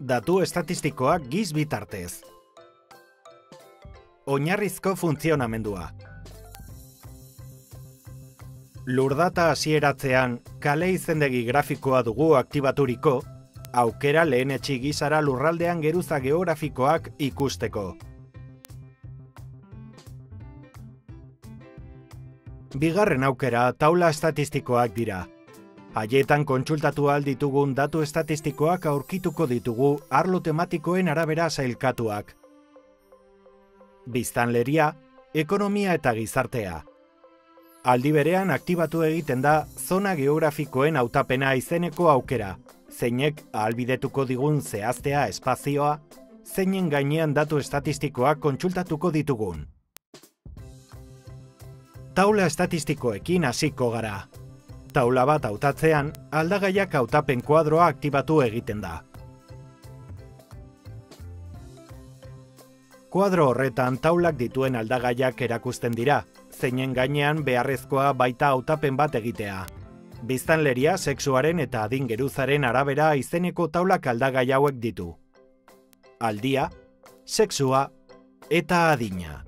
datu estatistikoak giz bitartez. Oinarrizko funtzionamendua. Lurdata hasieratzean kale izendegi grafikoa dugu aktibaturiko, aukera lehen gizara lurraldean geruza geografikoak ikusteko. Bigarren aukera taula estatistikoak dira. Haietan kontsultatu ditugun datu estatistikoak aurkituko ditugu arlo tematikoen arabera zailkatuak. Biztanleria, ekonomia eta gizartea. Aldi berean aktibatu egiten da zona geografikoen hautapena izeneko aukera, zeinek ahalbidetuko digun zehaztea espazioa, zeinen gainean datu estatistikoak kontsultatuko ditugun. Taula estatistikoekin hasiko gara. Taula bat hautatzean, aldagaiak hautapen kuadroa aktibatu egiten da. Kuadro horretan taulak dituen aldagaiak erakusten dira, zeinen gainean beharrezkoa baita hautapen bat egitea. Biztanleria sexuaren eta adin geruzaren arabera izeneko taulak aldagai hauek ditu. Aldia, sexua eta adina.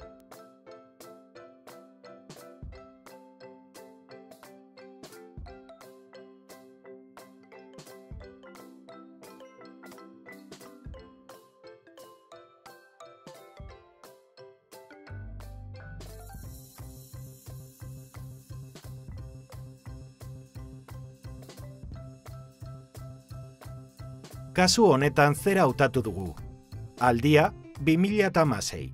Kasu honetan zera hautatu dugu. Aldia, 2006.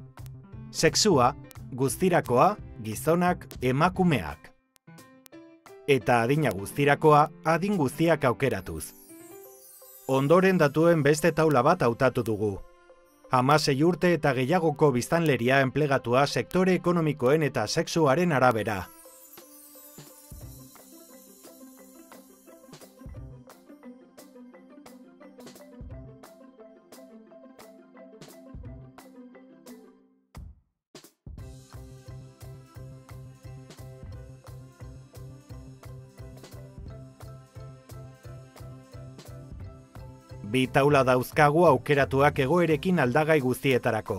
Sexua, guztirakoa, gizonak, emakumeak. Eta adina guztirakoa, adin guztiak aukeratuz. Ondoren datuen beste taula bat hautatu dugu. Hamasei urte eta gehiagoko biztanleria enplegatua sektore ekonomikoen eta sexuaren arabera. Bi taula dauzkagu aukeratuak egoerekin aldagai guztietarako.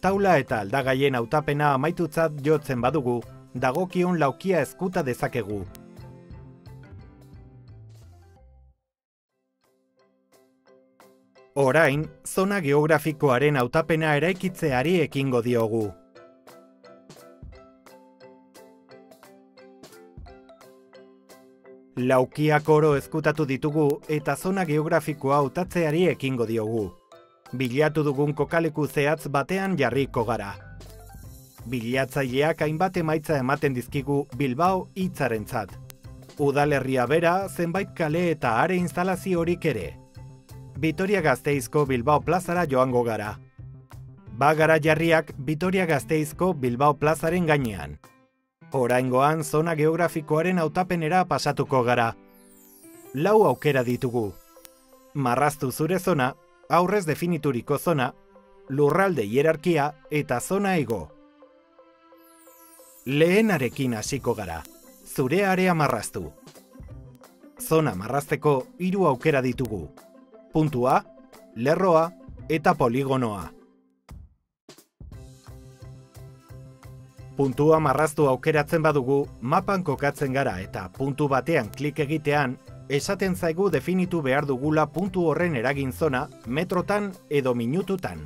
Taula eta aldagaien hautapena amaitutzat jotzen badugu, dagokion laukia eskuta dezakegu. Orain, zona geografikoaren hautapena eraikitzeari ekingo diogu. Laukiak oro ezkutatu ditugu eta zona geografikoa hautatzeari ekingo diogu. Bilatu dugun kokaleku zehatz batean jarriko gara. Bilatzaileak hainbat emaitza ematen dizkigu Bilbao hitzarentzat. Udalerria bera zenbait kale eta are instalazio horik ere. Vitoria Gazteizko Bilbao plazara joango gara. Bagara jarriak Vitoria Gazteizko Bilbao plazaren gainean. Oraingoan zona geografikoaren hautapenera pasatuko gara. Lau aukera ditugu. Marraztu zure zona, aurrez definituriko zona, lurralde hierarkia eta zona ego. Lehenarekin hasiko gara. Zure area marraztu. Zona marrazteko hiru aukera ditugu. Puntua, lerroa eta poligonoa. Puntua marraztu aukeratzen badugu, mapan kokatzen gara eta puntu batean klik egitean, esaten zaigu definitu behar dugula puntu horren eragin zona metrotan edo minututan.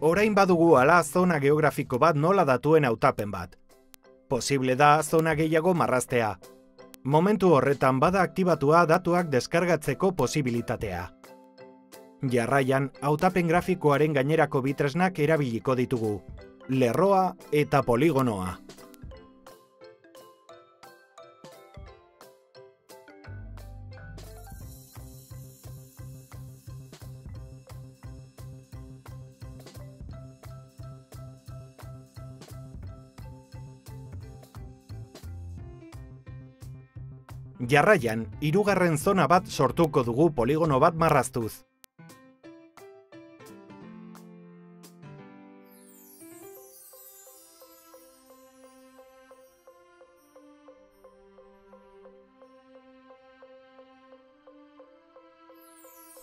Orain badugu ala zona geografiko bat nola datuen hautapen bat. Posible da zona gehiago marraztea. Momentu horretan bada aktibatua datuak deskargatzeko posibilitatea. Jarraian, hautapen grafikoaren gainerako bitresnak erabiliko ditugu. Lerroa eta poligonoa. Jarraian, hirugarren zona bat sortuko dugu poligono bat marraztuz.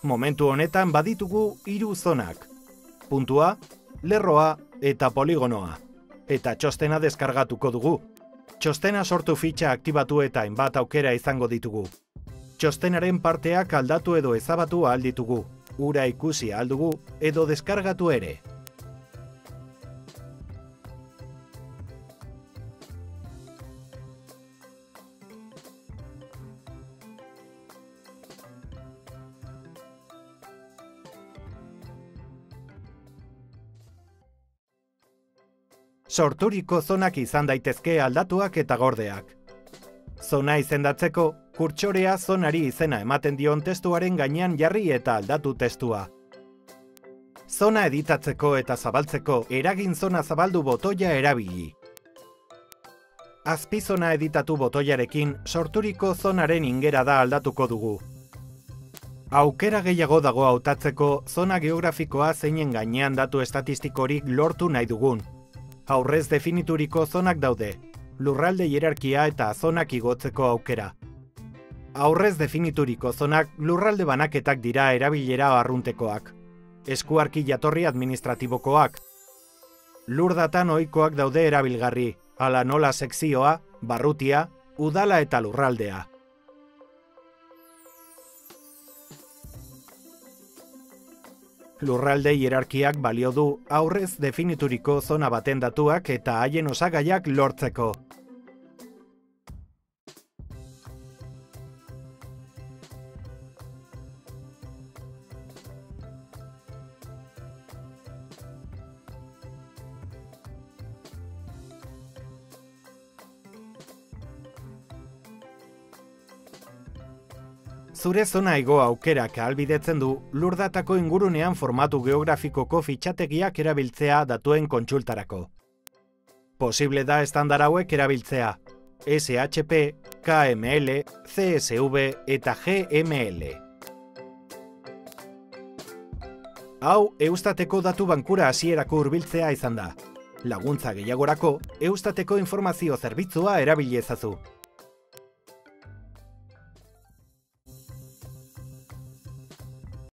Momentu honetan baditugu hiru zonak. Puntua, lerroa eta poligonoa. Eta txostena deskargatuko dugu. Txostena sortu fitxa aktibatu eta hainbat aukera izango ditugu. Txostenaren parteak aldatu edo ezabatu ahal ditugu. Ura ikusi ahal dugu edo deskargatu ere. Sorturiko zonak izan daitezke aldatuak eta gordeak. Zona izendatzeko, kurtsorea zonari izena ematen dion testuaren gainean jarri eta aldatu testua. Zona editatzeko eta zabaltzeko eragin zona zabaldu botoia erabili. Azpizona editatu botoiarekin sorturiko zonaren ingera da aldatuko dugu. Aukera gehiago dago hautatzeko zona geografikoa zeinen gainean datu estatistikorik lortu nahi dugun. Aurrez definituriko zonak daude, lurralde hierarkia eta zonak igotzeko aukera. Aurrez definituriko zonak lurralde banaketak dira erabilera arruntekoak. Eskuarki jatorri administratibokoak. Lurdatan ohikoak daude erabilgarri, ala nola sekzioa, barrutia, udala eta lurraldea. Lurralde hierarkiak balio du aurrez definituriko zona baten datuak eta haien osagaiak lortzeko. Zure zona ego aukerak albidetzen du lurdatako ingurunean formatu geografikoko fitxategiak erabiltzea datuen kontsultarako. Posible da estandar hauek erabiltzea, SHP, KML, CSV eta GML. Hau, eustateko datu bankura hasierako hurbiltzea izan da. Laguntza gehiagorako, eustateko informazio zerbitzua erabilezazu.